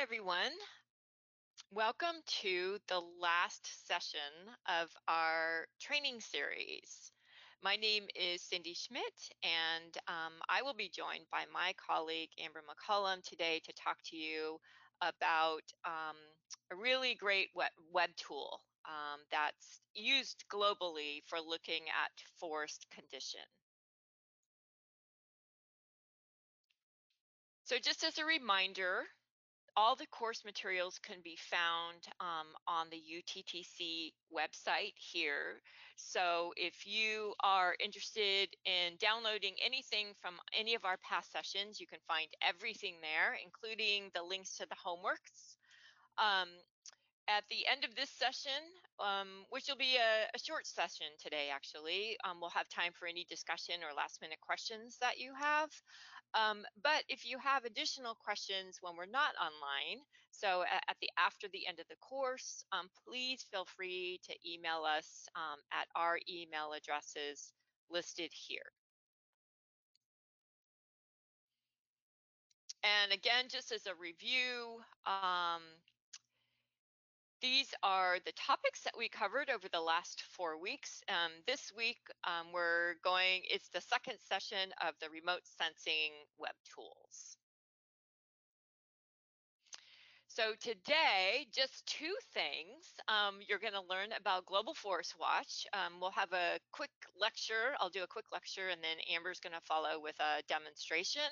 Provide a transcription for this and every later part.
everyone. Welcome to the last session of our training series. My name is Cindy Schmidt, and um, I will be joined by my colleague Amber McCollum today to talk to you about um, a really great web, web tool um, that's used globally for looking at forest condition. So just as a reminder, all the course materials can be found um, on the UTTC website here. So if you are interested in downloading anything from any of our past sessions, you can find everything there, including the links to the homeworks. Um, at the end of this session, um, which will be a, a, short session today, actually, um, we'll have time for any discussion or last minute questions that you have. Um, but if you have additional questions when we're not online, so at, the after the end of the course, um, please feel free to email us um, at our email addresses listed here. And again, just as a review, um, these are the topics that we covered over the last four weeks. Um, this week, um, we're going, it's the second session of the remote sensing web tools. So today, just two things. Um, you're going to learn about Global Forest Watch. Um, we'll have a quick lecture. I'll do a quick lecture and then Amber's going to follow with a demonstration.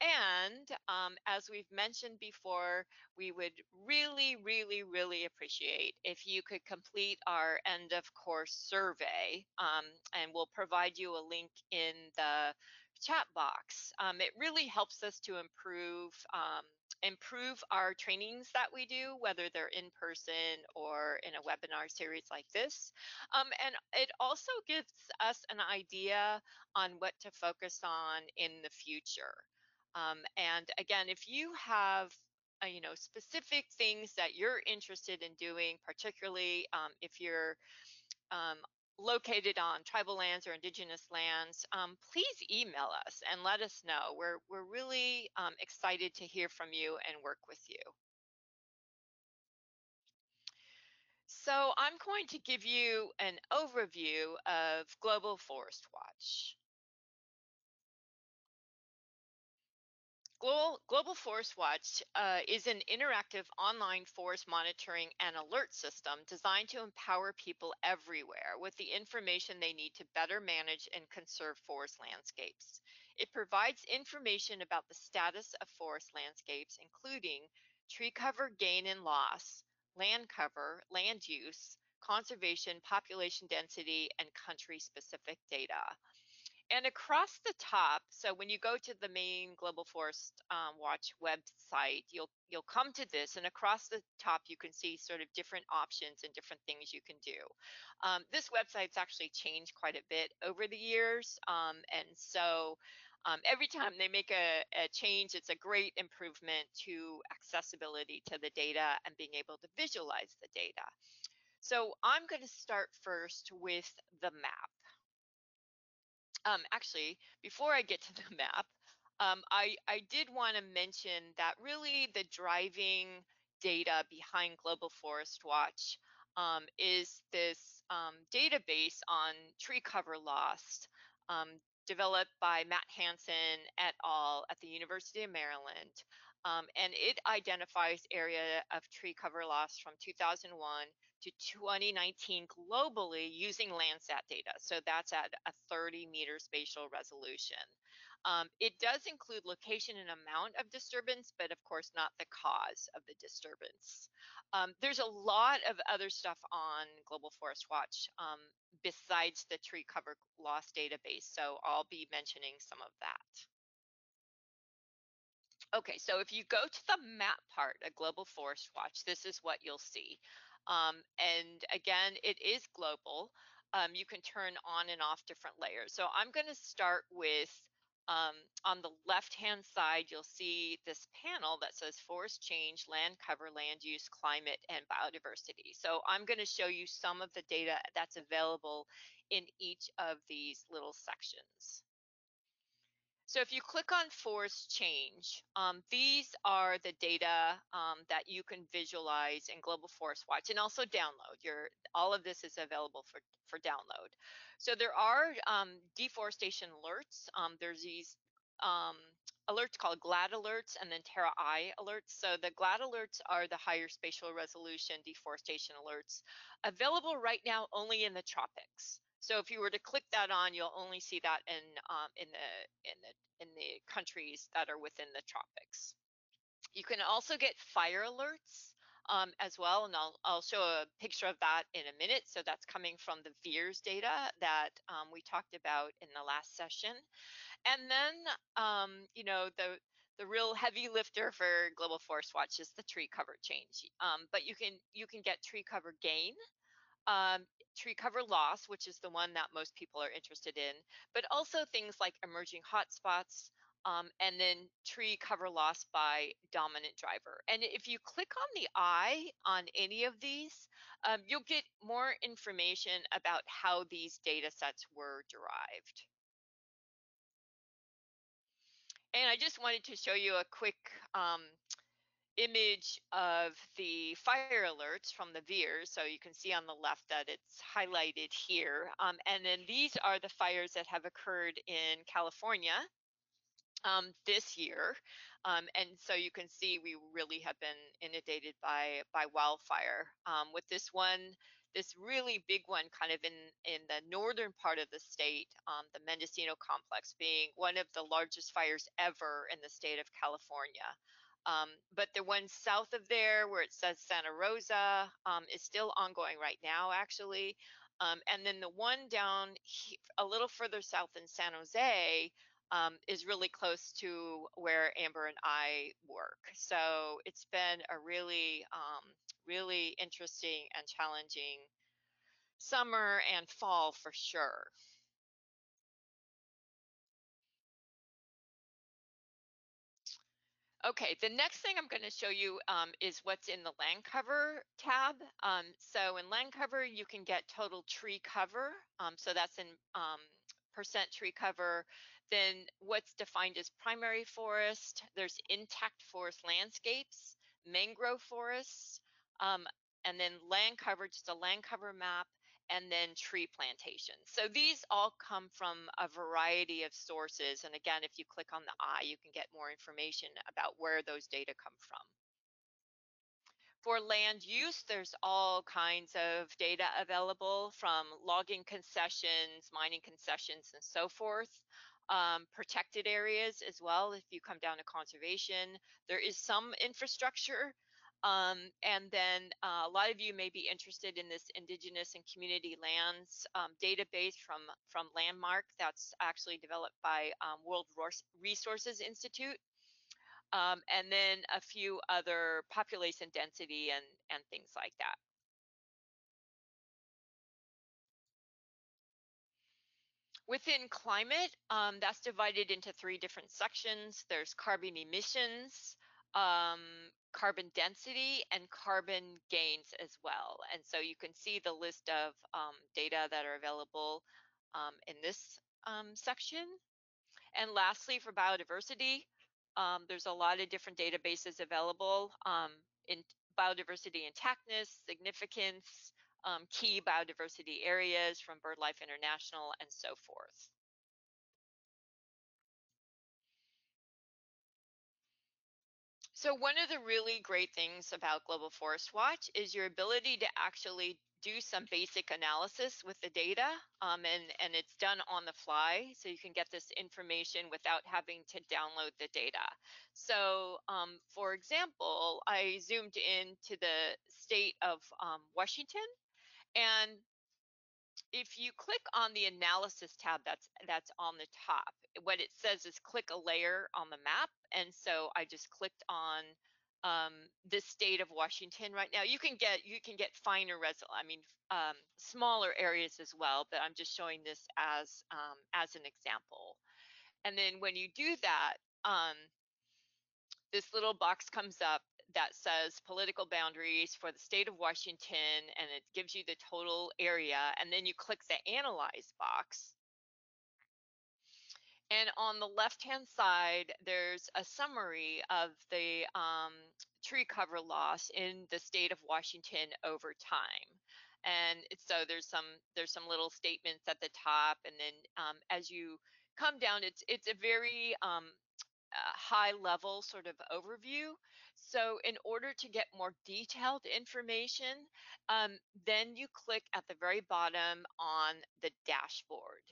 And um, as we've mentioned before, we would really, really, really appreciate if you could complete our end of course survey. Um, and we'll provide you a link in the chat box. Um, it really helps us to improve um, improve our trainings that we do, whether they're in person or in a webinar series like this. Um, and it also gives us an idea on what to focus on in the future. Um, and again, if you have uh, you know specific things that you're interested in doing, particularly um, if you're um, located on tribal lands or indigenous lands, um, please email us and let us know. We're, we're really um, excited to hear from you and work with you. So I'm going to give you an overview of Global Forest Watch. Global, Global Forest Watch uh, is an interactive online forest monitoring and alert system designed to empower people everywhere with the information they need to better manage and conserve forest landscapes. It provides information about the status of forest landscapes, including tree cover gain and loss, land cover, land use, conservation, population density, and country specific data. And across the top, so when you go to the main Global Forest um, Watch website, you'll you'll come to this, and across the top you can see sort of different options and different things you can do. Um, this website's actually changed quite a bit over the years, um, and so um, every time they make a, a change, it's a great improvement to accessibility to the data and being able to visualize the data. So I'm going to start first with the map. Um, actually, before I get to the map, um, I, I did want to mention that really the driving data behind Global Forest Watch um, is this um, database on tree cover loss um, developed by Matt Hansen et al. at the University of Maryland. Um, and it identifies area of tree cover loss from 2001 to 2019 globally using Landsat data. So that's at a 30 meter spatial resolution. Um, it does include location and amount of disturbance, but of course not the cause of the disturbance. Um, there's a lot of other stuff on Global Forest Watch um, besides the tree cover loss database, so I'll be mentioning some of that. Okay, so if you go to the map part of Global Forest Watch, this is what you'll see. Um, and again, it is global. Um, you can turn on and off different layers. So I'm going to start with um, on the left-hand side, you'll see this panel that says forest change, land cover, land use, climate, and biodiversity. So I'm going to show you some of the data that's available in each of these little sections. So if you click on forest change, um, these are the data um, that you can visualize in Global Forest Watch and also download. Your all of this is available for for download. So there are um, deforestation alerts. Um, there's these um, alerts called GLAD alerts and then Terra I alerts. So the GLAD alerts are the higher spatial resolution deforestation alerts available right now only in the tropics. So if you were to click that on, you'll only see that in um, in the in the in the countries that are within the tropics. You can also get fire alerts um, as well, and I'll I'll show a picture of that in a minute. So that's coming from the VIIRS data that um, we talked about in the last session, and then um, you know the the real heavy lifter for Global Forest Watch is the tree cover change. Um, but you can you can get tree cover gain um, tree cover loss, which is the one that most people are interested in, but also things like emerging hotspots, um, and then tree cover loss by dominant driver. And if you click on the eye on any of these, um, you'll get more information about how these data sets were derived. And I just wanted to show you a quick um, image of the fire alerts from the VIIRS. So you can see on the left that it's highlighted here. Um, and then these are the fires that have occurred in California um, this year. Um, and so you can see we really have been inundated by, by wildfire. Um, with this one, this really big one kind of in, in the northern part of the state, um, the Mendocino complex being one of the largest fires ever in the state of California. Um, but the one south of there, where it says Santa Rosa, um, is still ongoing right now, actually. Um, and then the one down he, a little further south in San Jose um, is really close to where Amber and I work. So it's been a really, um, really interesting and challenging summer and fall for sure. Okay, the next thing I'm going to show you um, is what's in the land cover tab. Um, so in land cover, you can get total tree cover. Um, so that's in um, percent tree cover. Then what's defined as primary forest, there's intact forest landscapes, mangrove forests, um, and then land cover, just a land cover map, and then tree plantations. So these all come from a variety of sources. And again, if you click on the eye, you can get more information about where those data come from. For land use, there's all kinds of data available from logging concessions, mining concessions, and so forth. Um, protected areas as well, if you come down to conservation. There is some infrastructure um, and then uh, a lot of you may be interested in this Indigenous and Community Lands um, database from, from Landmark that's actually developed by um, World Resources Institute. Um, and then a few other population density and, and things like that. Within climate, um, that's divided into three different sections. There's carbon emissions, um, carbon density and carbon gains as well. And so you can see the list of um, data that are available um, in this um, section. And lastly, for biodiversity, um, there's a lot of different databases available um, in biodiversity intactness, significance, um, key biodiversity areas from BirdLife International and so forth. So one of the really great things about Global Forest Watch is your ability to actually do some basic analysis with the data um, and, and it's done on the fly so you can get this information without having to download the data. So um, for example, I zoomed into the state of um, Washington and if you click on the analysis tab that's that's on the top, what it says is click a layer on the map. And so I just clicked on um, the state of Washington right now. You can get you can get finer resol. I mean, um, smaller areas as well. But I'm just showing this as um, as an example. And then when you do that, um, this little box comes up that says political boundaries for the state of Washington and it gives you the total area and then you click the analyze box And on the left-hand side, there's a summary of the um, tree cover loss in the state of Washington over time. And so there's some there's some little statements at the top, and then um, as you come down, it's it's a very um, uh, high level sort of overview. So in order to get more detailed information, um, then you click at the very bottom on the dashboard.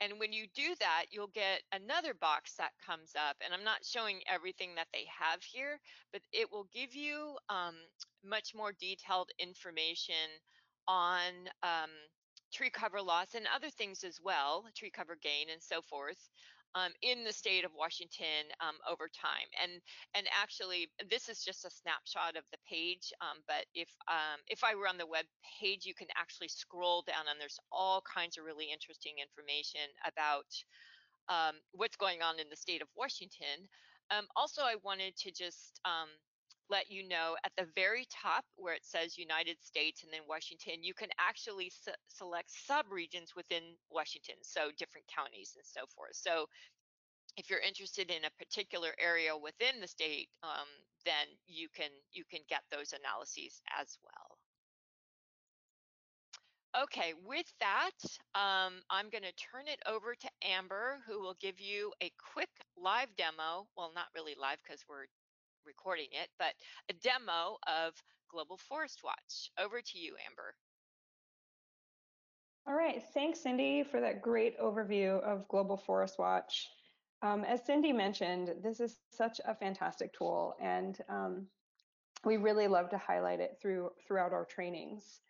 And when you do that, you'll get another box that comes up. And I'm not showing everything that they have here, but it will give you um, much more detailed information on um, tree cover loss and other things as well, tree cover gain and so forth um, in the state of Washington um, over time. And and actually, this is just a snapshot of the page. Um, but if um, if I were on the web page, you can actually scroll down, and there's all kinds of really interesting information about um, what's going on in the state of Washington. Um, also, I wanted to just let you know at the very top where it says United States and then Washington, you can actually select subregions within Washington, so different counties and so forth. So if you're interested in a particular area within the state, um, then you can you can get those analyses as well. Okay, with that, um, I'm going to turn it over to Amber, who will give you a quick live demo. Well, not really live because we're recording it, but a demo of Global Forest Watch. Over to you, Amber. All right, thanks, Cindy, for that great overview of Global Forest Watch. Um, as Cindy mentioned, this is such a fantastic tool, and um, we really love to highlight it through throughout our trainings.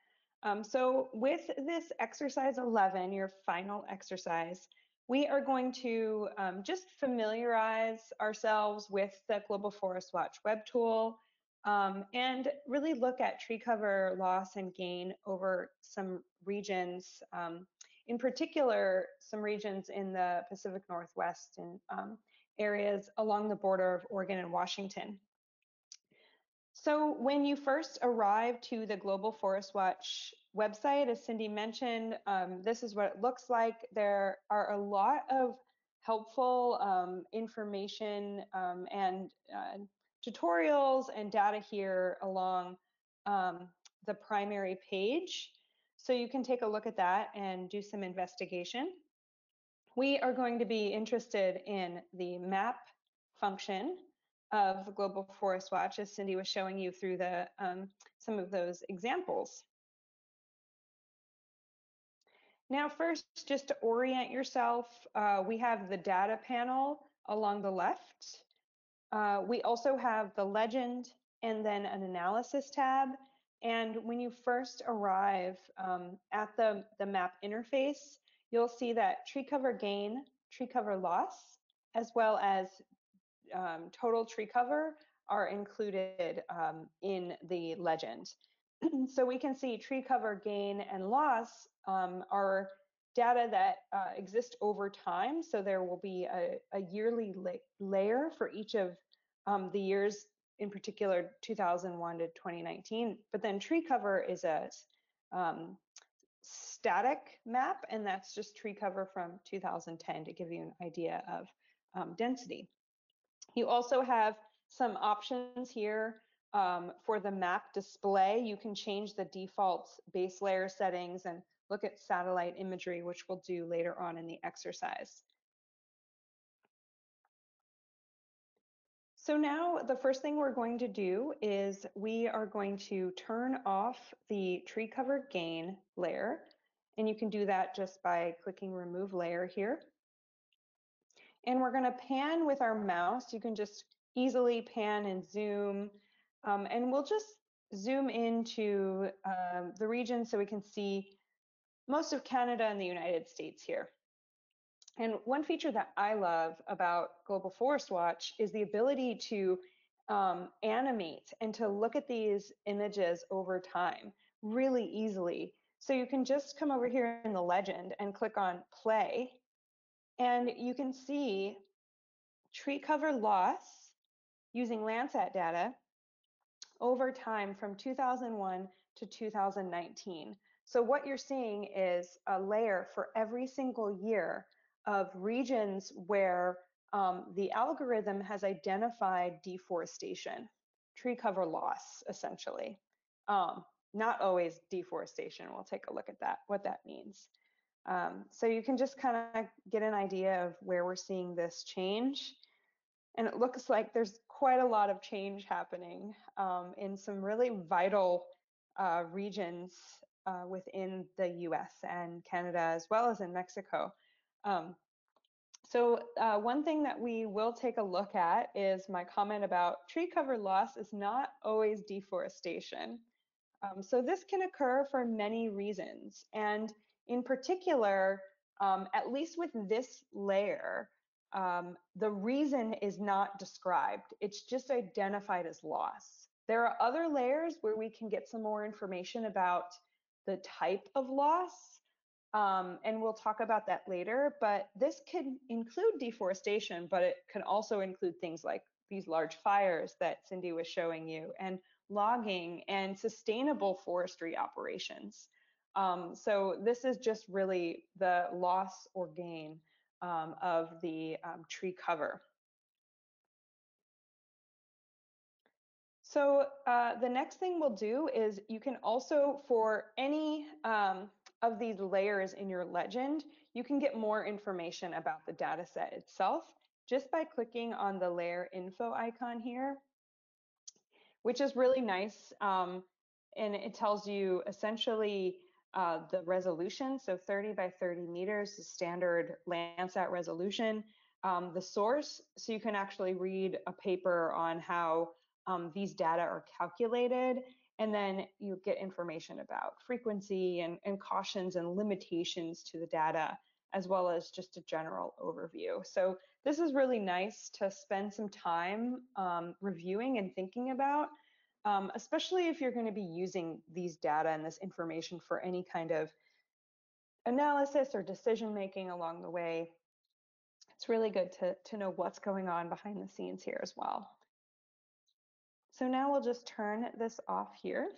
Um, so with this exercise 11, your final exercise, we are going to um, just familiarize ourselves with the Global Forest Watch web tool um, and really look at tree cover loss and gain over some regions, um, in particular, some regions in the Pacific Northwest and um, areas along the border of Oregon and Washington. So when you first arrive to the Global Forest Watch website, as Cindy mentioned, um, this is what it looks like. There are a lot of helpful um, information um, and uh, tutorials and data here along um, the primary page. So you can take a look at that and do some investigation. We are going to be interested in the map function of Global Forest Watch, as Cindy was showing you through the um, some of those examples. Now, first, just to orient yourself, uh, we have the data panel along the left. Uh, we also have the legend and then an analysis tab. And when you first arrive um, at the, the map interface, you'll see that tree cover gain, tree cover loss, as well as um, total tree cover are included um, in the legend. so we can see tree cover gain and loss um, are data that uh, exist over time. So there will be a, a yearly la layer for each of um, the years, in particular 2001 to 2019. But then tree cover is a um, static map, and that's just tree cover from 2010 to give you an idea of um, density. You also have some options here um, for the map display. You can change the default base layer settings and look at satellite imagery, which we'll do later on in the exercise. So now the first thing we're going to do is we are going to turn off the tree cover gain layer. And you can do that just by clicking remove layer here. And we're gonna pan with our mouse. You can just easily pan and zoom. Um, and we'll just zoom into um, the region so we can see most of Canada and the United States here. And one feature that I love about Global Forest Watch is the ability to um, animate and to look at these images over time really easily. So you can just come over here in the legend and click on play and you can see tree cover loss using Landsat data over time from 2001 to 2019. So what you're seeing is a layer for every single year of regions where um, the algorithm has identified deforestation, tree cover loss, essentially. Um, not always deforestation. We'll take a look at that, what that means. Um, so you can just kind of get an idea of where we're seeing this change. And it looks like there's quite a lot of change happening um, in some really vital uh, regions uh, within the US and Canada, as well as in Mexico. Um, so uh, one thing that we will take a look at is my comment about tree cover loss is not always deforestation. Um, so this can occur for many reasons. And in particular, um, at least with this layer, um, the reason is not described. It's just identified as loss. There are other layers where we can get some more information about the type of loss, um, and we'll talk about that later. But this could include deforestation, but it can also include things like these large fires that Cindy was showing you, and logging and sustainable forestry operations. Um, so this is just really the loss or gain um, of the um, tree cover. So uh, the next thing we'll do is you can also, for any um, of these layers in your legend, you can get more information about the data set itself just by clicking on the layer info icon here, which is really nice. Um, and it tells you essentially uh, the resolution, so 30 by 30 meters, is standard Landsat resolution. Um, the source, so you can actually read a paper on how um, these data are calculated, and then you get information about frequency and, and cautions and limitations to the data, as well as just a general overview. So this is really nice to spend some time um, reviewing and thinking about um, especially if you're going to be using these data and this information for any kind of analysis or decision making along the way. It's really good to, to know what's going on behind the scenes here as well. So now we'll just turn this off here.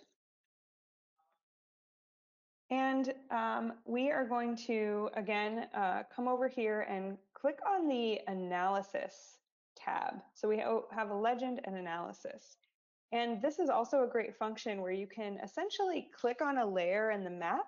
And um, we are going to, again, uh, come over here and click on the analysis tab. So we have a legend and analysis. And this is also a great function where you can essentially click on a layer in the map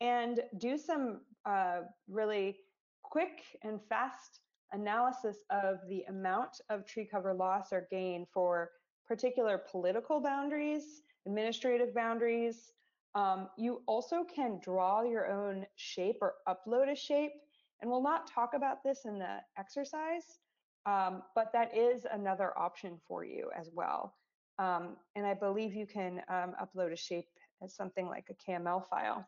and do some uh, really quick and fast analysis of the amount of tree cover loss or gain for particular political boundaries, administrative boundaries. Um, you also can draw your own shape or upload a shape. And we'll not talk about this in the exercise, um, but that is another option for you as well. Um, and I believe you can um, upload a shape as something like a KML file.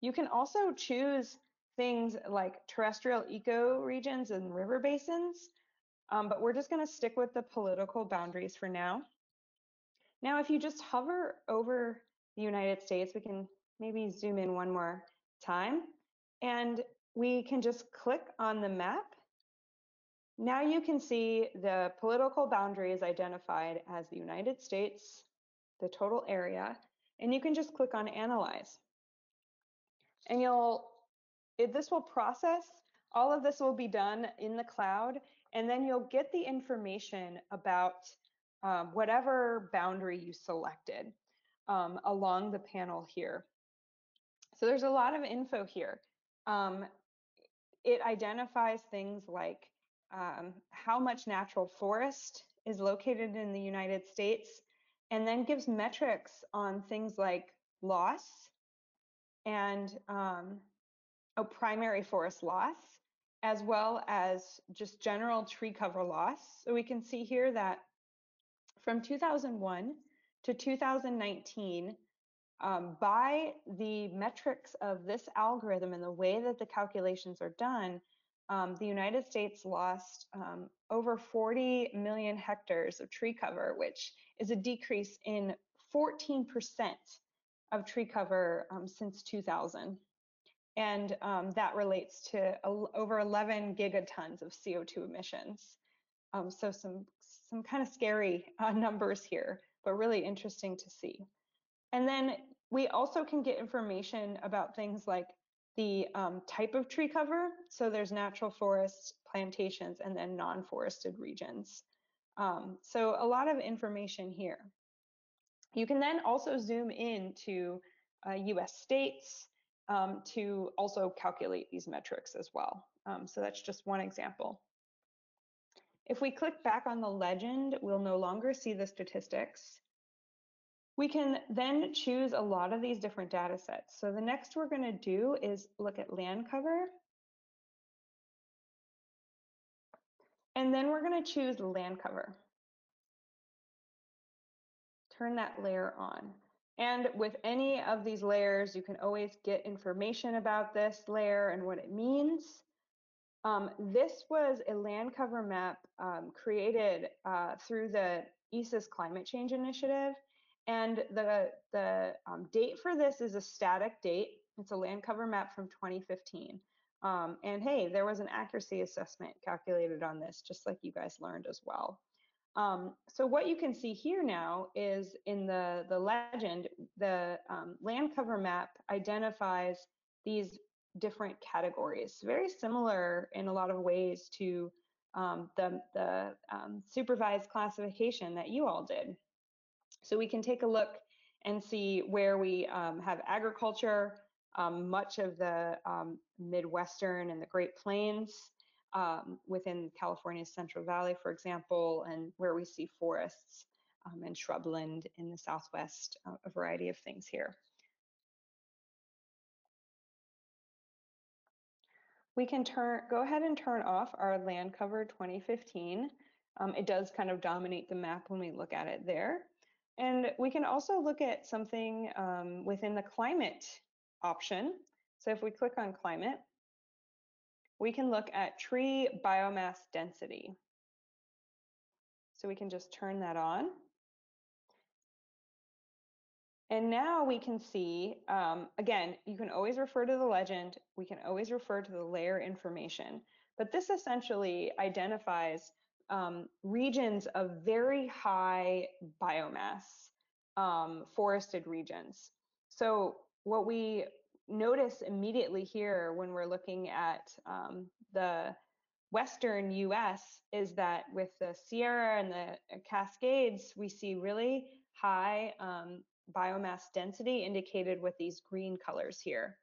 You can also choose things like terrestrial ecoregions and river basins, um, but we're just going to stick with the political boundaries for now. Now, if you just hover over the United States, we can maybe zoom in one more time, and we can just click on the map now you can see the political boundary is identified as the United States, the total area, and you can just click on Analyze. And you'll, this will process, all of this will be done in the cloud, and then you'll get the information about um, whatever boundary you selected um, along the panel here. So there's a lot of info here. Um, it identifies things like um, how much natural forest is located in the United States, and then gives metrics on things like loss and um, a primary forest loss, as well as just general tree cover loss. So we can see here that from 2001 to 2019, um, by the metrics of this algorithm and the way that the calculations are done, um, the United States lost um, over 40 million hectares of tree cover, which is a decrease in 14% of tree cover um, since 2000. And um, that relates to over 11 gigatons of CO2 emissions. Um, so some, some kind of scary uh, numbers here, but really interesting to see. And then we also can get information about things like the um, type of tree cover. So there's natural forests, plantations, and then non-forested regions. Um, so a lot of information here. You can then also zoom in to uh, US states um, to also calculate these metrics as well. Um, so that's just one example. If we click back on the legend, we'll no longer see the statistics. We can then choose a lot of these different data sets. So the next we're going to do is look at land cover. And then we're going to choose land cover. Turn that layer on. And with any of these layers, you can always get information about this layer and what it means. Um, this was a land cover map um, created uh, through the ESA's Climate Change Initiative. And the, the um, date for this is a static date. It's a land cover map from 2015. Um, and hey, there was an accuracy assessment calculated on this, just like you guys learned as well. Um, so what you can see here now is in the, the legend, the um, land cover map identifies these different categories, very similar in a lot of ways to um, the, the um, supervised classification that you all did. So we can take a look and see where we um, have agriculture, um, much of the um, Midwestern and the Great Plains um, within California's Central Valley, for example, and where we see forests um, and shrubland in the Southwest, uh, a variety of things here. We can turn, go ahead and turn off our land cover 2015. Um, it does kind of dominate the map when we look at it there. And we can also look at something um, within the climate option. So if we click on climate, we can look at tree biomass density. So we can just turn that on. And now we can see, um, again, you can always refer to the legend. We can always refer to the layer information. But this essentially identifies um, regions of very high biomass, um, forested regions. So what we notice immediately here when we're looking at um, the Western US is that with the Sierra and the Cascades, we see really high um, biomass density indicated with these green colors here.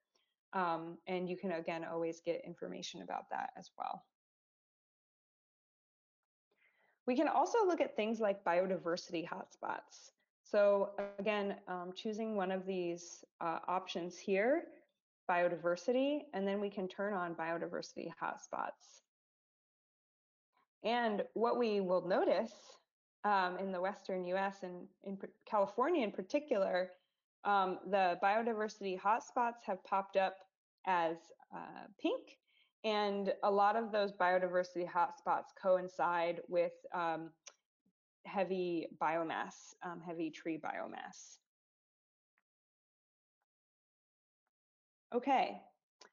Um, and you can again always get information about that as well. We can also look at things like biodiversity hotspots. So again, um, choosing one of these uh, options here, biodiversity, and then we can turn on biodiversity hotspots. And what we will notice um, in the Western US and in California in particular, um, the biodiversity hotspots have popped up as uh, pink and a lot of those biodiversity hotspots coincide with um, heavy biomass, um, heavy tree biomass. Okay,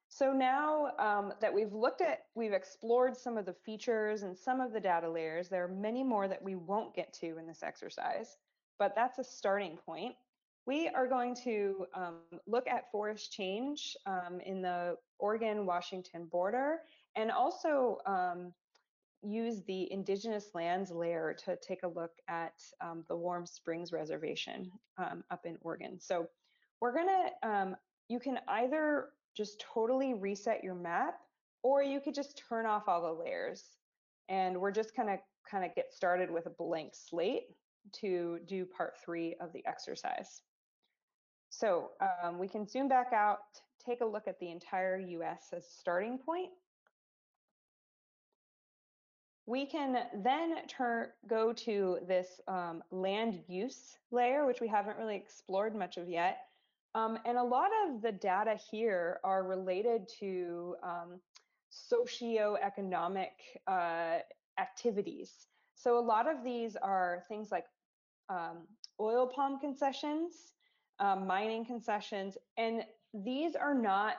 so now um, that we've looked at, we've explored some of the features and some of the data layers, there are many more that we won't get to in this exercise, but that's a starting point. We are going to um, look at forest change um, in the Oregon-Washington border and also um, use the indigenous lands layer to take a look at um, the Warm Springs Reservation um, up in Oregon. So we're gonna, um, you can either just totally reset your map or you could just turn off all the layers. And we're just gonna kind of get started with a blank slate to do part three of the exercise. So um, we can zoom back out, take a look at the entire US as starting point. We can then turn, go to this um, land use layer, which we haven't really explored much of yet. Um, and a lot of the data here are related to um, socioeconomic uh, activities. So a lot of these are things like um, oil palm concessions, um, mining concessions, and these are not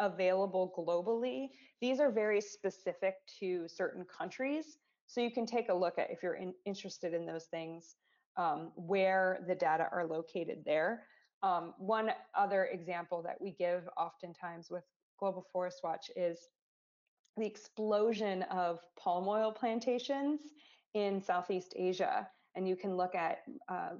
available globally. These are very specific to certain countries. So you can take a look at if you're in, interested in those things, um, where the data are located there. Um, one other example that we give oftentimes with Global Forest Watch is the explosion of palm oil plantations in Southeast Asia. And you can look at uh,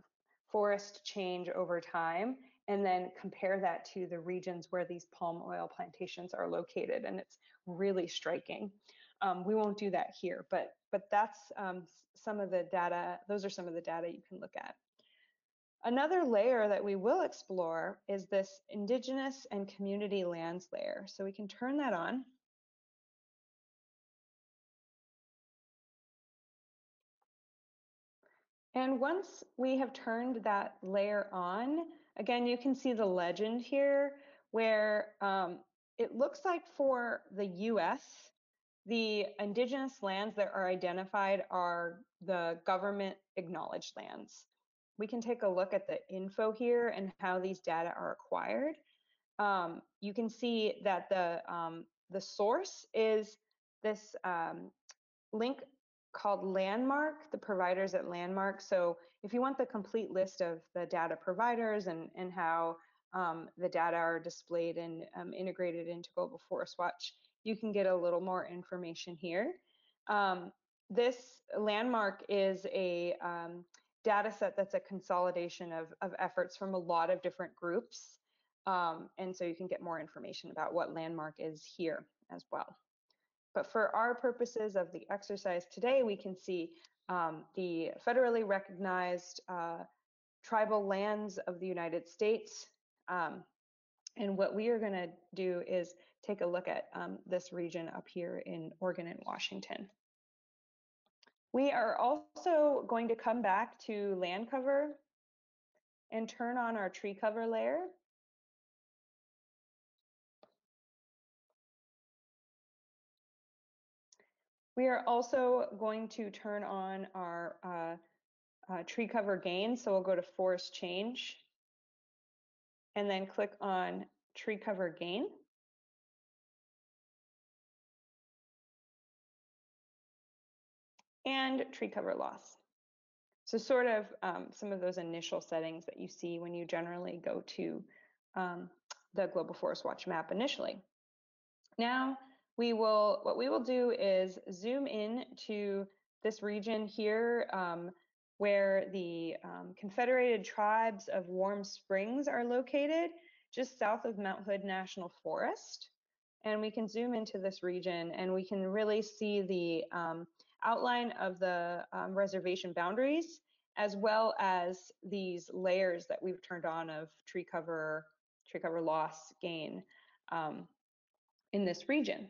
forest change over time and then compare that to the regions where these palm oil plantations are located. And it's really striking. Um, we won't do that here, but, but that's um, some of the data, those are some of the data you can look at. Another layer that we will explore is this indigenous and community lands layer. So we can turn that on. And once we have turned that layer on, again, you can see the legend here where um, it looks like for the US, the indigenous lands that are identified are the government acknowledged lands. We can take a look at the info here and how these data are acquired. Um, you can see that the, um, the source is this um, link called Landmark, the providers at Landmark. So if you want the complete list of the data providers and, and how um, the data are displayed and um, integrated into Global Forest Watch, you can get a little more information here. Um, this Landmark is a um, data set that's a consolidation of, of efforts from a lot of different groups. Um, and so you can get more information about what Landmark is here as well. But for our purposes of the exercise today, we can see um, the federally recognized uh, tribal lands of the United States. Um, and what we are going to do is take a look at um, this region up here in Oregon and Washington. We are also going to come back to land cover and turn on our tree cover layer. We are also going to turn on our uh, uh, tree cover gain. So we'll go to forest change and then click on tree cover gain. And tree cover loss. So sort of um, some of those initial settings that you see when you generally go to um, the Global Forest Watch map initially. Now, we will, what we will do is zoom in to this region here um, where the um, Confederated Tribes of Warm Springs are located, just south of Mount Hood National Forest. And we can zoom into this region and we can really see the um, outline of the um, reservation boundaries, as well as these layers that we've turned on of tree cover, tree cover loss gain um, in this region.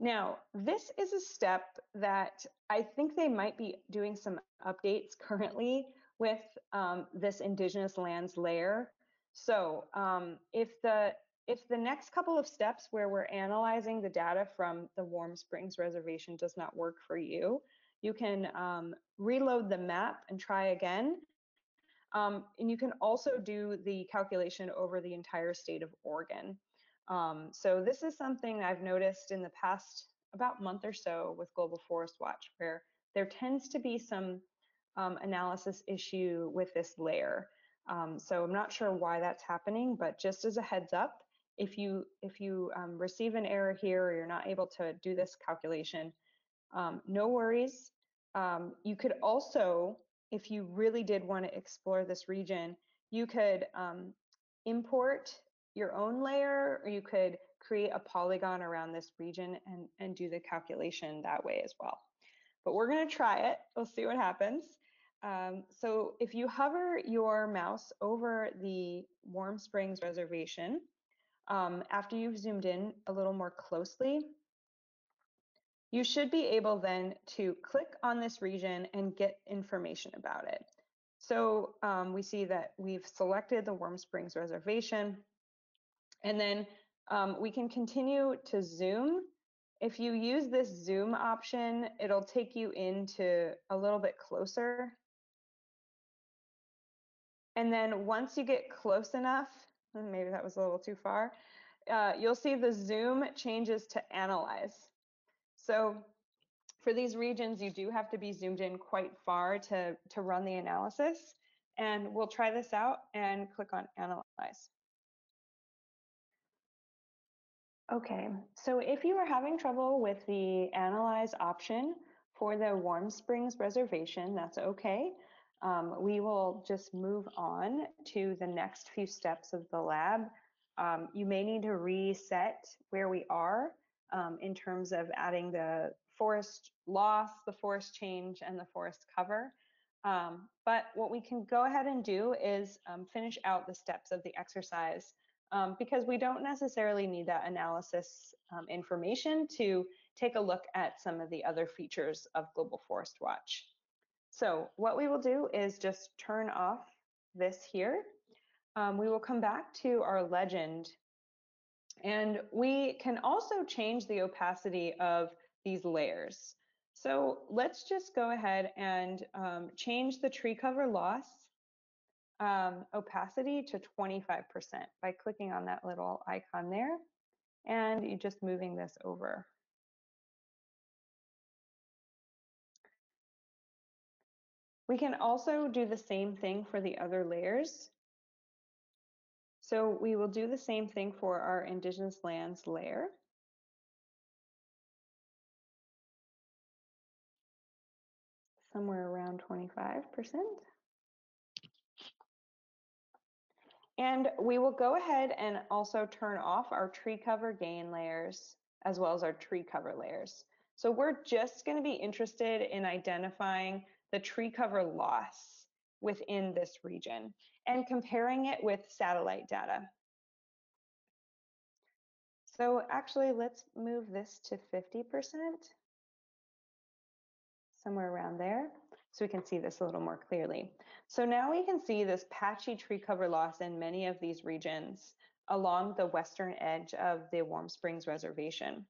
Now, this is a step that I think they might be doing some updates currently with um, this indigenous lands layer. So um, if the if the next couple of steps where we're analyzing the data from the Warm Springs Reservation does not work for you, you can um, reload the map and try again. Um, and you can also do the calculation over the entire state of Oregon. Um, so this is something I've noticed in the past about month or so with Global Forest Watch, where there tends to be some um, analysis issue with this layer. Um, so I'm not sure why that's happening, but just as a heads up, if you if you um, receive an error here or you're not able to do this calculation, um, no worries. Um, you could also, if you really did want to explore this region, you could um, import your own layer, or you could create a polygon around this region and, and do the calculation that way as well. But we're going to try it. We'll see what happens. Um, so if you hover your mouse over the Warm Springs Reservation, um, after you've zoomed in a little more closely, you should be able then to click on this region and get information about it. So um, we see that we've selected the Warm Springs Reservation. And then um, we can continue to zoom. If you use this zoom option, it'll take you into a little bit closer. And then once you get close enough, maybe that was a little too far, uh, you'll see the zoom changes to analyze. So for these regions, you do have to be zoomed in quite far to, to run the analysis. And we'll try this out and click on analyze. Okay, so if you are having trouble with the analyze option for the Warm Springs reservation, that's okay. Um, we will just move on to the next few steps of the lab. Um, you may need to reset where we are um, in terms of adding the forest loss, the forest change, and the forest cover. Um, but what we can go ahead and do is um, finish out the steps of the exercise um, because we don't necessarily need that analysis um, information to take a look at some of the other features of Global Forest Watch. So what we will do is just turn off this here. Um, we will come back to our legend and we can also change the opacity of these layers. So let's just go ahead and um, change the tree cover loss um, opacity to 25% by clicking on that little icon there and you just moving this over. We can also do the same thing for the other layers. So we will do the same thing for our indigenous lands layer. Somewhere around 25%. And we will go ahead and also turn off our tree cover gain layers as well as our tree cover layers. So we're just going to be interested in identifying the tree cover loss within this region and comparing it with satellite data. So actually, let's move this to 50%, somewhere around there, so we can see this a little more clearly. So now we can see this patchy tree cover loss in many of these regions along the western edge of the Warm Springs Reservation.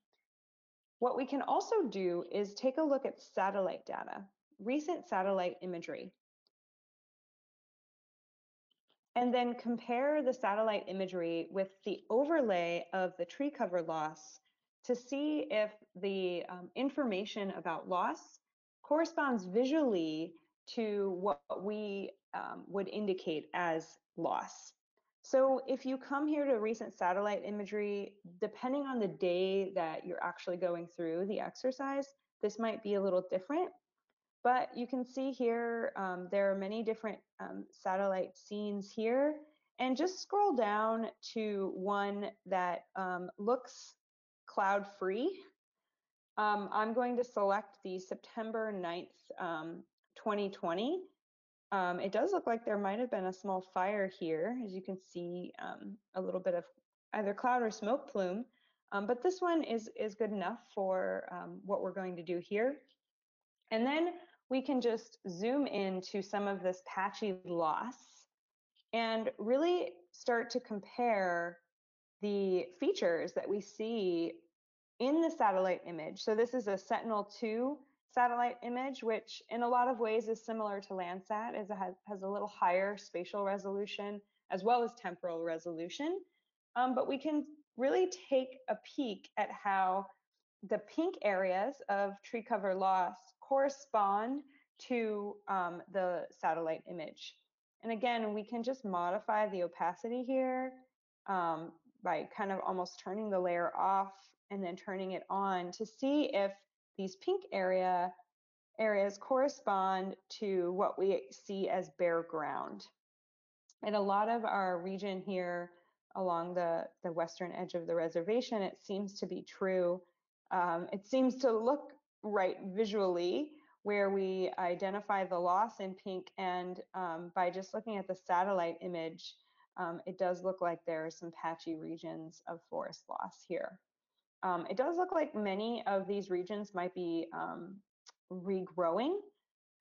What we can also do is take a look at satellite data, recent satellite imagery, and then compare the satellite imagery with the overlay of the tree cover loss to see if the um, information about loss corresponds visually to what we um, would indicate as loss. So if you come here to recent satellite imagery, depending on the day that you're actually going through the exercise, this might be a little different. But you can see here, um, there are many different um, satellite scenes here. And just scroll down to one that um, looks cloud free. Um, I'm going to select the September 9th, 2020. Um, um, it does look like there might have been a small fire here, as you can see a little bit of either cloud or smoke plume. but this one is, is good enough for what we're going to do here. And then we can just zoom into some of this patchy loss and really start to compare the features that we see in the satellite image. So this is a Sentinel-2 satellite image, which in a lot of ways is similar to Landsat, as it has, has a little higher spatial resolution as well as temporal resolution. Um, but we can really take a peek at how the pink areas of tree cover loss correspond to um, the satellite image. And again, we can just modify the opacity here um, by kind of almost turning the layer off and then turning it on to see if these pink area areas correspond to what we see as bare ground. In a lot of our region here along the, the western edge of the reservation, it seems to be true. Um, it seems to look right visually where we identify the loss in pink and um, by just looking at the satellite image, um, it does look like there are some patchy regions of forest loss here. Um, it does look like many of these regions might be um, regrowing.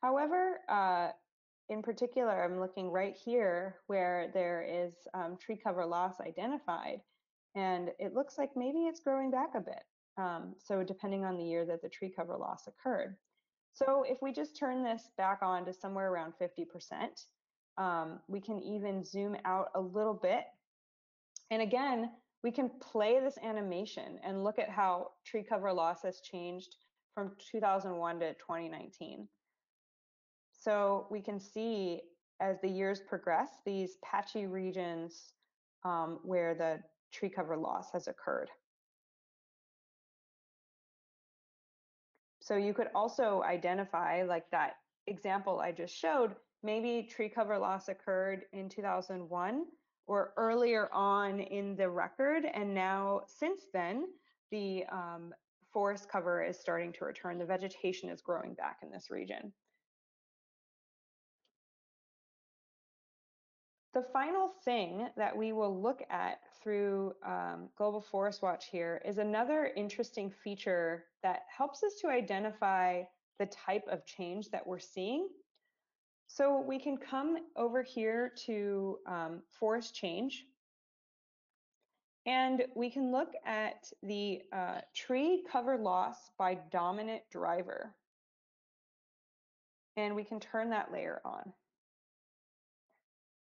However, uh, in particular, I'm looking right here where there is um, tree cover loss identified, and it looks like maybe it's growing back a bit. Um, so depending on the year that the tree cover loss occurred. So if we just turn this back on to somewhere around 50%, um, we can even zoom out a little bit. And again, we can play this animation and look at how tree cover loss has changed from 2001 to 2019. So we can see as the years progress, these patchy regions um, where the tree cover loss has occurred. So you could also identify like that example I just showed, maybe tree cover loss occurred in 2001, or earlier on in the record. And now since then, the um, forest cover is starting to return. The vegetation is growing back in this region. The final thing that we will look at through um, Global Forest Watch here is another interesting feature that helps us to identify the type of change that we're seeing. So we can come over here to um, forest change and we can look at the uh, tree cover loss by dominant driver. And we can turn that layer on.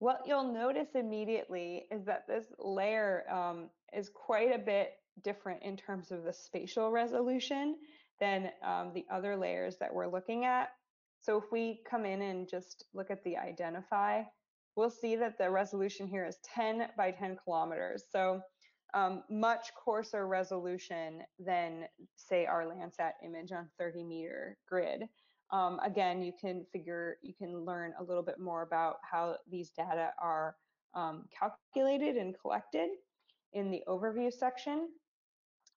What you'll notice immediately is that this layer um, is quite a bit different in terms of the spatial resolution than um, the other layers that we're looking at. So if we come in and just look at the identify, we'll see that the resolution here is 10 by 10 kilometers. So um, much coarser resolution than say our Landsat image on 30 meter grid. Um, again, you can figure, you can learn a little bit more about how these data are um, calculated and collected in the overview section.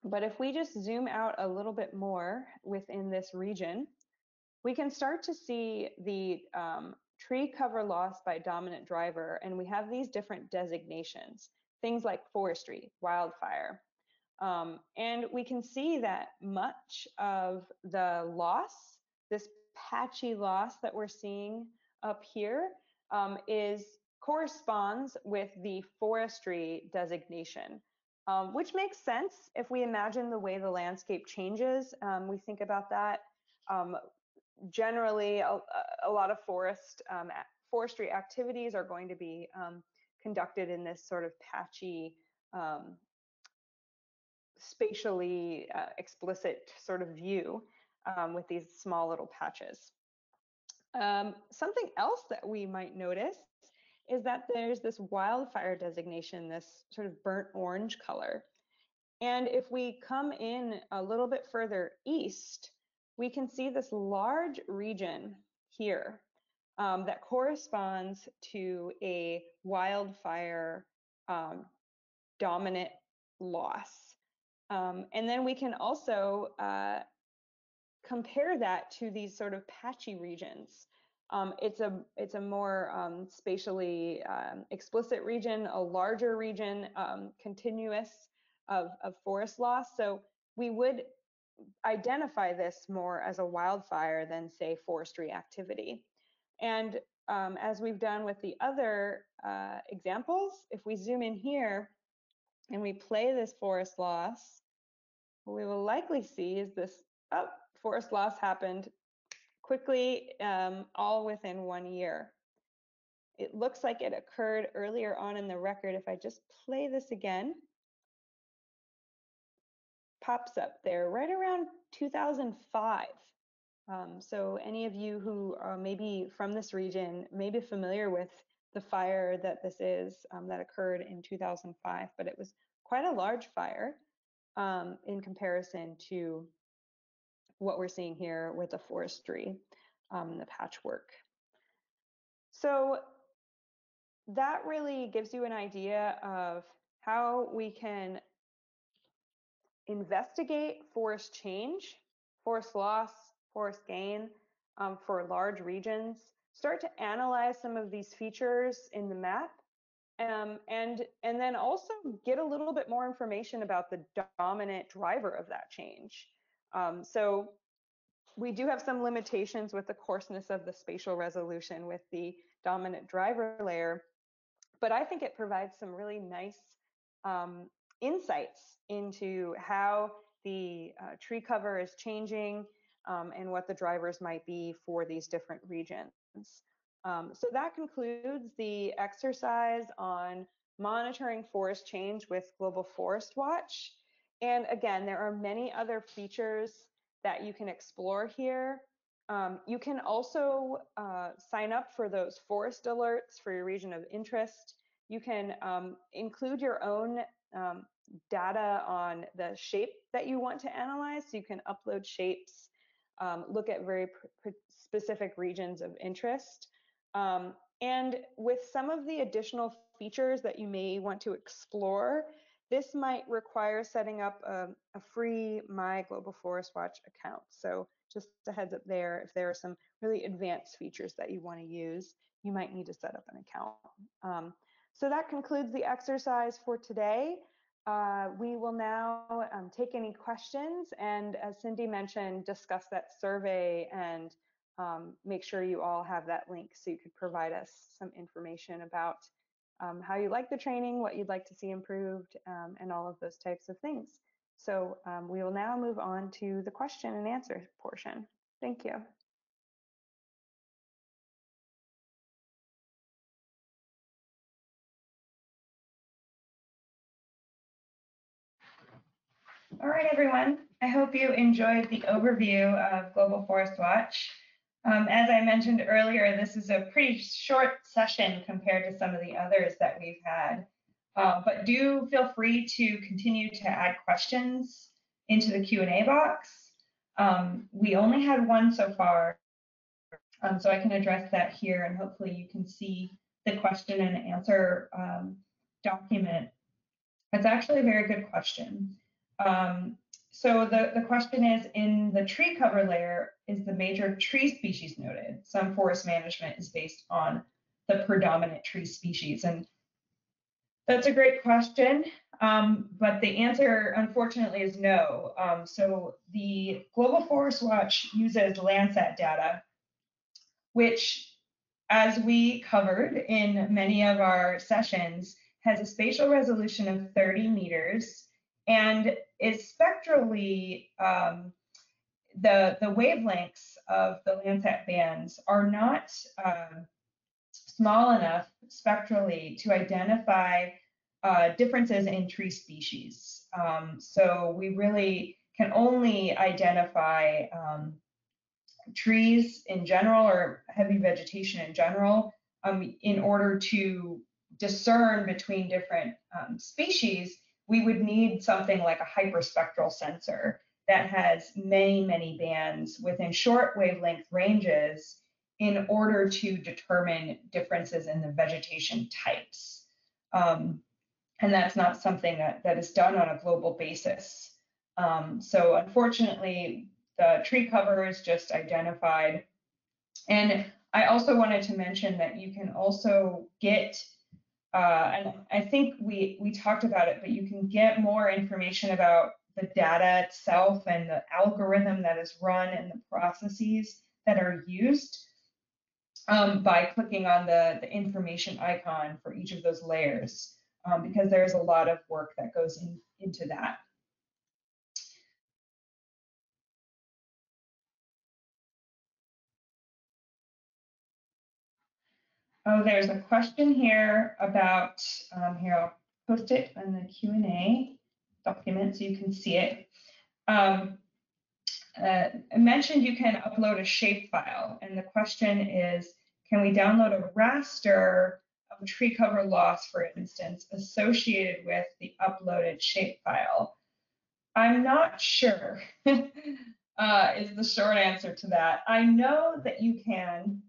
But if we just zoom out a little bit more within this region, we can start to see the um, tree cover loss by dominant driver, and we have these different designations, things like forestry, wildfire. Um, and we can see that much of the loss, this patchy loss that we're seeing up here, um, is corresponds with the forestry designation um, which makes sense if we imagine the way the landscape changes. Um, we think about that. Um, generally, a, a, lot of forest um, forestry activities are going to be um, conducted in this sort of patchy, um, spatially uh, explicit sort of view with these small little patches. something else that we might notice is that there's this wildfire designation, this sort of burnt orange color. And if we come in a little bit further east, we can see this large region here um, that corresponds to a wildfire um, dominant loss. Um, and then we can also uh, compare that to these sort of patchy regions. Um, it's a it's a more um, spatially um, explicit region, a larger region, continuous of, of forest loss. So we would identify this more as a wildfire than say forestry activity. And um, as we've done with the other uh, examples, if we zoom in here and we play this forest loss, what we will likely see is this, oh, forest loss happened quickly, um, all within one year. It looks like it occurred earlier on in the record. If I just play this again, pops up there right around 2005. Um, so any of you who are maybe from this region may be familiar with the fire that this is um, that occurred in 2005, but it was quite a large fire um, in comparison to what we're seeing here with the forestry, um, the patchwork. So that really gives you an idea of how we can investigate forest change, forest loss, forest gain um, for large regions, start to analyze some of these features in the map, um, and, and then also get a little bit more information about the dominant driver of that change. Um, so we do have some limitations with the coarseness of the spatial resolution with the dominant driver layer, but I think it provides some really nice um, insights into how the uh, tree cover is changing um, and what the drivers might be for these different regions. Um, so that concludes the exercise on monitoring forest change with Global Forest Watch. And again, there are many other features that you can explore here. Um, you can also uh, sign up for those forest alerts for your region of interest. You can um, include your own um, data on the shape that you want to analyze. So you can upload shapes um, look at very specific regions of interest. Um, and with some of the additional features that you may want to explore, this might require setting up a, a, free My Global Forest Watch account. So just a heads up there, if there are some really advanced features that you want to use, you might need to set up an account. Um, so that concludes the exercise for today. Uh, we will now um, take any questions and as Cindy mentioned, discuss that survey and um, make sure you all have that link so you could provide us some information about um, how you like the training, what you'd like to see improved, um, and all of those types of things. So um, we will now move on to the question and answer portion. Thank you. All right, everyone. I hope you enjoyed the overview of Global Forest Watch. Um, as I mentioned earlier, this is a pretty short session compared to some of the others that we've had. Uh, but do feel free to continue to add questions into the Q&A box. Um, we only had one so far, um, so I can address that here and hopefully you can see the question and answer um, document. It's actually a very good question. Um, so the, the question is, in the tree cover layer, is the major tree species noted? Some forest management is based on the predominant tree species. And that's a great question, um, but the answer, unfortunately, is no. Um, so the Global Forest Watch uses Landsat data, which, as we covered in many of our sessions, has a spatial resolution of 30 meters and is spectrally um, the the wavelengths of the Landsat bands are not um, small enough spectrally to identify uh, differences in tree species. Um, so we really can only identify um, trees in general or heavy vegetation in general um, in order to discern between different um, species we would need something like a hyperspectral sensor that has many, many bands within short wavelength ranges in order to determine differences in the vegetation types. Um, and that's not something that, that is done on a global basis. Um, so unfortunately, the tree cover is just identified. And I also wanted to mention that you can also get uh, and I think we we talked about it, but you can get more information about the data itself and the algorithm that is run and the processes that are used um, by clicking on the, the information icon for each of those layers, um, because there's a lot of work that goes in, into that. Oh, there's a question here about, um, here, I'll post it in the Q&A document so you can see it. Um, uh, I mentioned you can upload a shapefile, and the question is, can we download a raster of tree cover loss, for instance, associated with the uploaded shapefile? I'm not sure, uh, is the short answer to that. I know that you can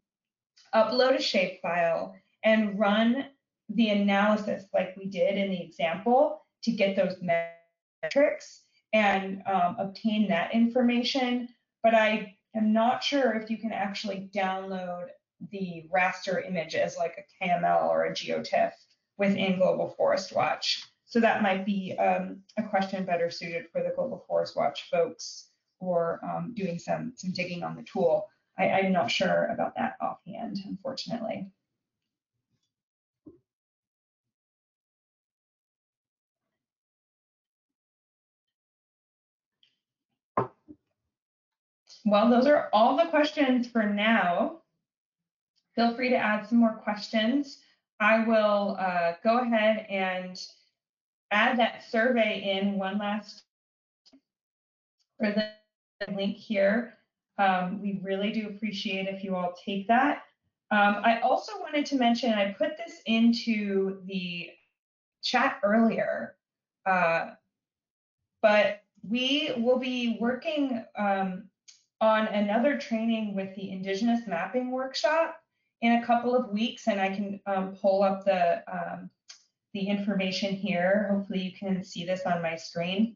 upload a shapefile, and run the analysis like we did in the example to get those metrics and um, obtain that information. But I am not sure if you can actually download the raster image as like a KML or a GeoTIFF within Global Forest Watch. So that might be um, a question better suited for the Global Forest Watch folks or um, doing some, some digging on the tool. I, I'm not sure about that offhand, unfortunately. Well, those are all the questions for now. Feel free to add some more questions. I will uh, go ahead and add that survey in one last for the link here. Um, we really do appreciate if you all take that. Um, I also wanted to mention, I put this into the chat earlier, uh, but we will be working um, on another training with the Indigenous Mapping Workshop in a couple of weeks, and I can um, pull up the, um, the information here. Hopefully you can see this on my screen.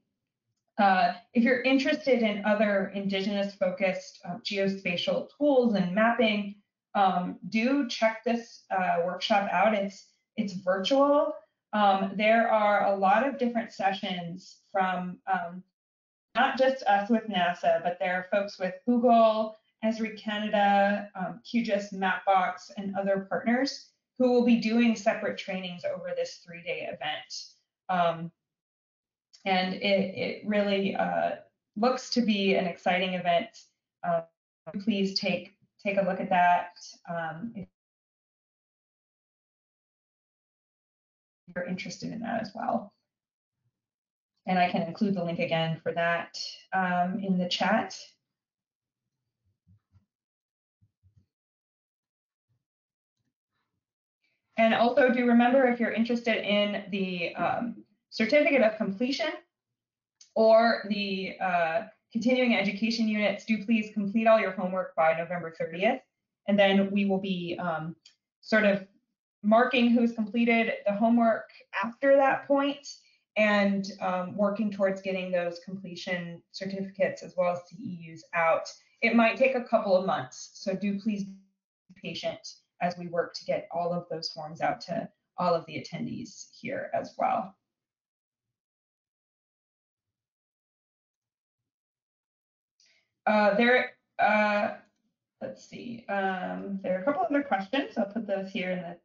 Uh, if you're interested in other Indigenous focused uh, geospatial tools and mapping, um, do check this uh, workshop out. It's, it's virtual. Um, there are a lot of different sessions from um, not just us with NASA, but there are folks with Google, Esri Canada, um, QGIS, Mapbox, and other partners who will be doing separate trainings over this three-day event. And it, it really uh, looks to be an exciting event. Uh, please take take a look at that um, if you're interested in that as well. And I can include the link again for that um, in the chat. And also do remember if you're interested in the um, certificate of completion or the uh, continuing education units, do please complete all your homework by November 30th. And then we will be um, sort of marking who's completed the homework after that point and um, working towards getting those completion certificates as well as CEUs out. It might take a couple of months, so do please be patient as we work to get all of those forms out to all of the attendees here as well. Uh, there, uh, let's see, um, there are a couple other questions. I'll put those here in the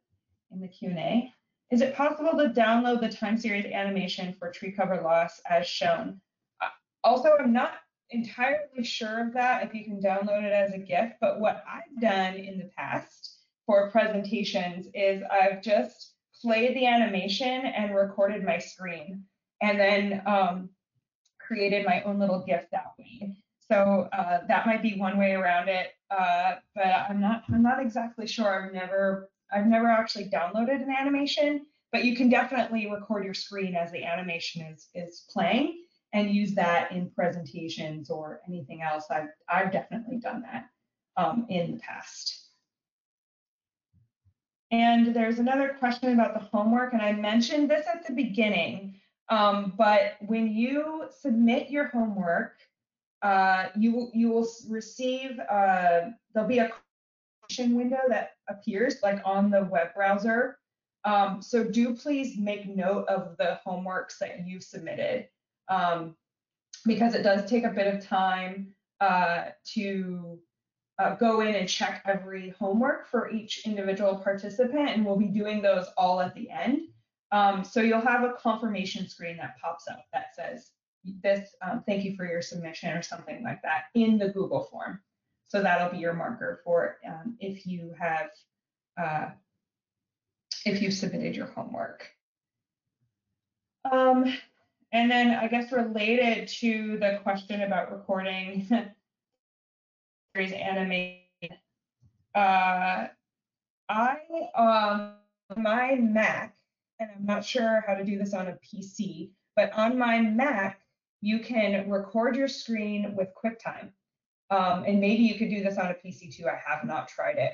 in the Q&A. Is it possible to download the time series animation for tree cover loss as shown? Uh, also, I'm not entirely sure of that if you can download it as a GIF, but what I've done in the past for presentations is I've just played the animation and recorded my screen and then um, created my own little GIF that way. So uh, that might be one way around it, uh, but I'm not I'm not exactly sure. I've never I've never actually downloaded an animation, but you can definitely record your screen as the animation is is playing and use that in presentations or anything else. I've I've definitely done that um, in the past. And there's another question about the homework, and I mentioned this at the beginning, um, but when you submit your homework, uh, you you will receive uh, there'll be a window that appears like on the web browser. Um, so do please make note of the homeworks that you've submitted um, because it does take a bit of time uh, to uh, go in and check every homework for each individual participant and we'll be doing those all at the end. Um, so you'll have a confirmation screen that pops up that says this, um, thank you for your submission or something like that in the Google form. So that'll be your marker for um, if you have, uh, if you've submitted your homework. Um, and then I guess related to the question about recording series animation, uh, I, um, my Mac, and I'm not sure how to do this on a PC, but on my Mac, you can record your screen with QuickTime. Um, and maybe you could do this on a PC too. I have not tried it.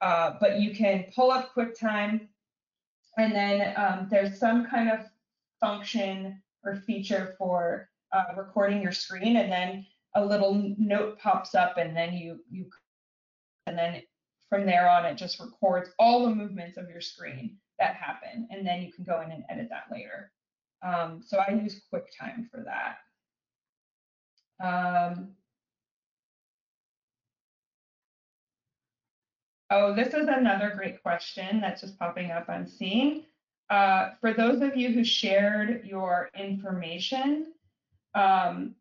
Uh, but you can pull up QuickTime and then um, there's some kind of function or feature for uh, recording your screen and then a little note pops up and then you you and then from there on it just records all the movements of your screen that happen and then you can go in and edit that later. Um, so I use QuickTime for that. Um, oh, this is another great question that's just popping up I'm seeing. Uh, for those of you who shared your information, um,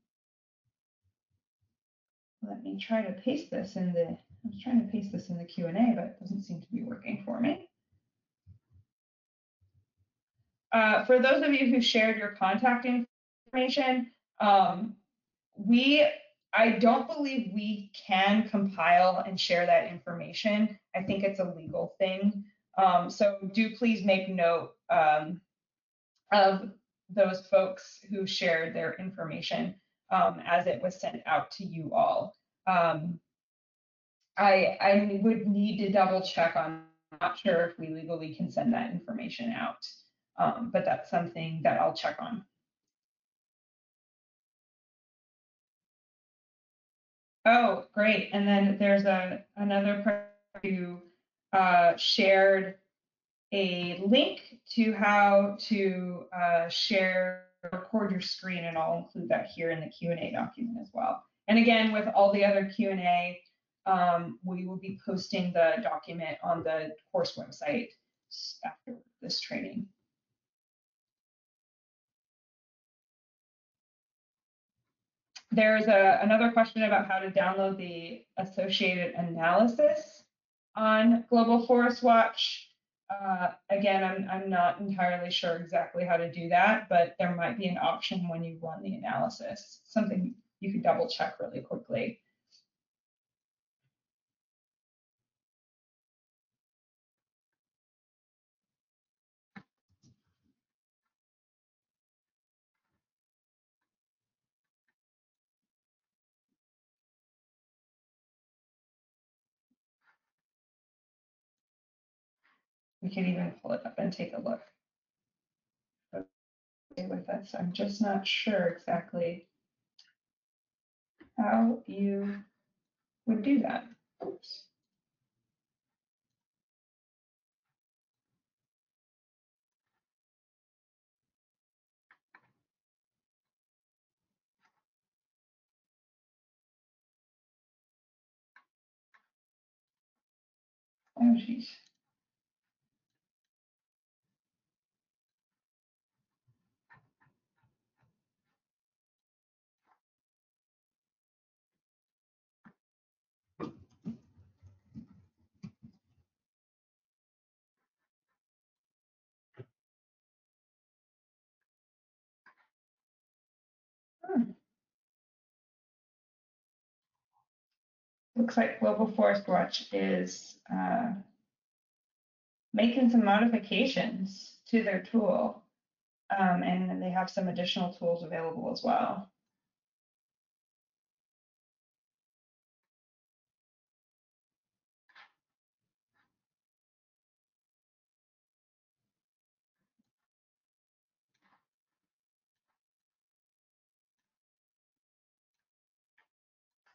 let me try to paste this in the, I was trying to paste this in the Q&A, but it doesn't seem to be working for me. Uh, for those of you who shared your contact information, um, we I don't believe we can compile and share that information. I think it's a legal thing. Um, so do please make note um, of those folks who shared their information um, as it was sent out to you all. um, I, I would need to double check on, I'm not sure if we legally can send that information out. Um, but that's something that I'll check on. Oh, great. And then there's a, another person who uh, shared a link to how to uh, share, record your screen, and I'll include that here in the Q&A document as well. And again, with all the other Q&A, um, we will be posting the document on the course website after this training. There's a, another question about how to download the associated analysis on Global Forest Watch. Uh, again, I'm, I'm not entirely sure exactly how to do that, but there might be an option when you run the analysis, something you could double check really quickly. We can even pull it up and take a look. With us, I'm just not sure exactly how you would do that. Oops. Oh, geez. Looks like Global Forest Watch is uh, making some modifications to their tool. Um, and they have some additional tools available as well.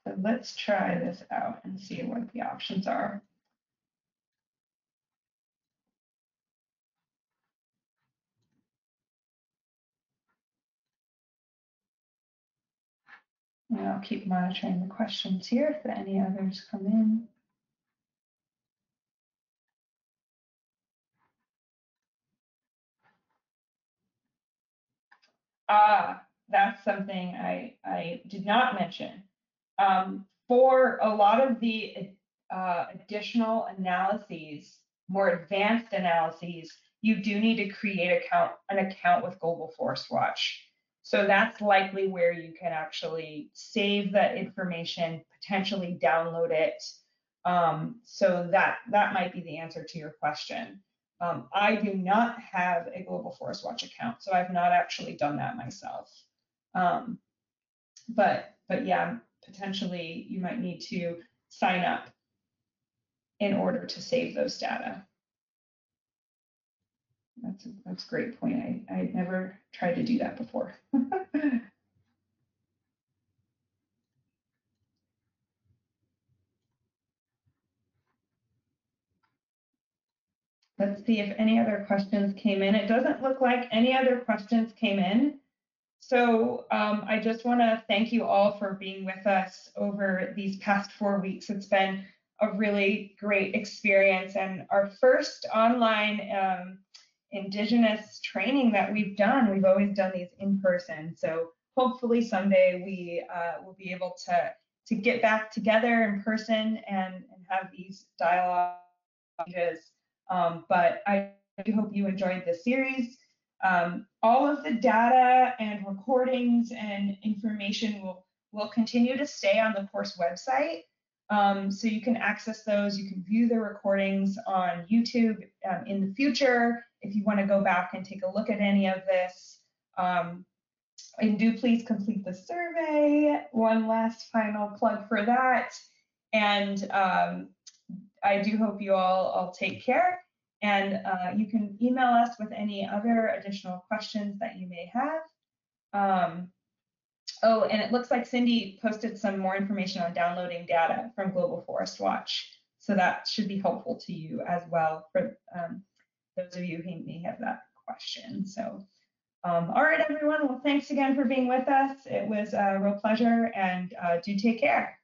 So let's try this out and see what the options are. And I'll keep monitoring the questions here if any others come in. Ah, that's something I, I did not mention. Um, for a lot of the uh, additional analyses, more advanced analyses, you do need to create account, an account with Global Forest Watch. So that's likely where you can actually save that information, potentially download it. Um, so that that might be the answer to your question. Um, I do not have a Global Forest Watch account, so I've not actually done that myself. Um, but but yeah, potentially you might need to sign up in order to save those data. That's a, that's a great point. I, I never tried to do that before. Let's see if any other questions came in. It doesn't look like any other questions came in. So um, I just want to thank you all for being with us over these past four weeks. It's been a really great experience and our first online um, Indigenous training that we've done. We've always done these in person. So hopefully someday we uh, will be able to, to get back together in person and, and have these dialogues. Um, but I do hope you enjoyed this series. Um, all of the data and recordings and information will, will continue to stay on the course website. Um, so you can access those. You can view the recordings on YouTube um, in the future if you want to go back and take a look at any of this. Um, and do please complete the survey. One last final plug for that. And um, I do hope you all all take care. And uh, you can email us with any other additional questions that you may have. Um, oh, and it looks like Cindy posted some more information on downloading data from Global Forest Watch. So that should be helpful to you as well for um, those of you who may have that question. So, um, all right, everyone. Well, thanks again for being with us. It was a real pleasure and uh, do take care.